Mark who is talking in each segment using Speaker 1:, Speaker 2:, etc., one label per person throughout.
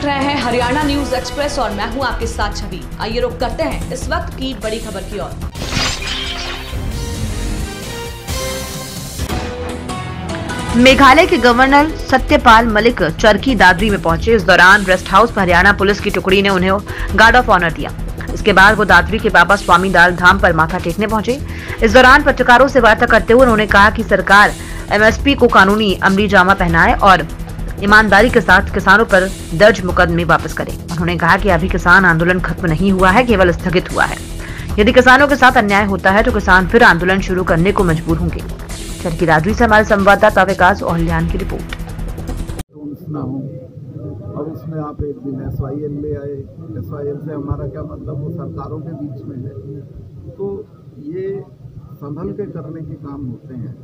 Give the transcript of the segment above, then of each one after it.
Speaker 1: Haryana news express और मैं हूँ आपके साथ छवि। आइए रुक करते हैं इस वक्त की बड़ी खबर की ओर।
Speaker 2: मेघालय के गवर्नर सत्यपाल मलिक चरखी दादरी में पहुँचे। इस दौरान रेस्ट हाउस पर हरियाणा पुलिस की टुकड़ी ने उन्हें गार्ड ऑफ़ ऑनर दिया। इसके बाद वो दादरी के बाबा स्वामी दाल धाम पर माथा टेकने पहुँचे। इस दौरान पत्रकारों से वार्ता करते हुए उन्होंने कहा कि सरकार एमएसपी को कानूनी अमली जामा पहनाए और ईमानदारी के साथ किसानों पर दर्ज मुकदमे वापस करे। उन्होंने कहा कि अभी किसान आंदोलन खत्म नहीं हुआ है, केवल स्थगित हुआ है। यदि किसानों के साथ अन्याय होता है तो किसान फिर आंदोलन शुरू करने को मजबूर होंगे। चरखी दादरी से हमारे संवाददाता विकास ओहलियान की रिपोर्ट।
Speaker 3: और उसमें आप एक दिन एस वाई एल ले आए। एस वाई एल से हमारा क्या मतलब? वो सरकारों के बीच में है। तो ये संभल के करने के काम होते हैं।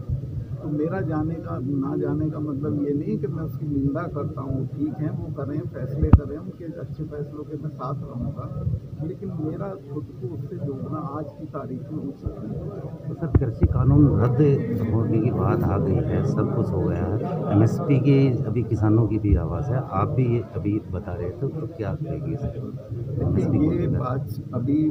Speaker 3: तो मेरा जाने का ना जाने का मतलब ये नहीं कि मैं उसकी निंदा करता हूँ ठीक है वो करें फैसले करें उनके अच्छे फैसलों के मैं साथ रहूँगा। लेकिन मेरा खुद को उससे जोड़ना आज की तारीख में उचित नहीं
Speaker 4: तो सर कृषि कानून रद्द होने की बात आ गई है सब कुछ हो गया है। एमएसपी की अभी किसानों की भी आवाज़ है आप भी ये अभी बता रहे थे तो क्या करेगी को
Speaker 3: ये बात अभी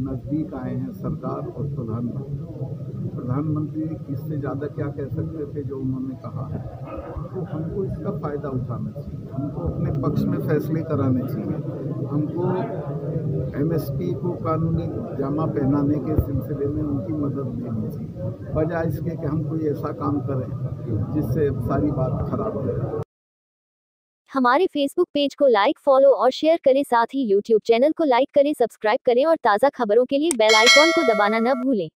Speaker 3: नज़दीक आए हैं सरकार और प्रधानमंत्री। प्रधानमंत्री इससे ज़्यादा क्या कह सकते थे जो उन्होंने कहा? तो हमको इसका फ़ायदा उठाना चाहिए। हमको अपने पक्ष में फैसले कराने चाहिए। हमको एमएसपी को कानूनी जामा पहनाने के सिलसिले में उनकी मदद लेनी चाहिए। बजाय इसके कि हम कोई ऐसा काम करें जिससे सारी बात खराब हो जाए।
Speaker 5: हमारे फेसबुक पेज को लाइक फॉलो और शेयर करें। साथ ही यूट्यूब चैनल को लाइक करें सब्सक्राइब करें और ताज़ा खबरों के लिए बेल आइकॉन को दबाना न भूलें।